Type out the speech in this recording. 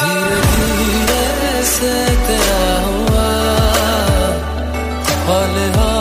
धीरे धीरे से तेरा हुआ पल हाल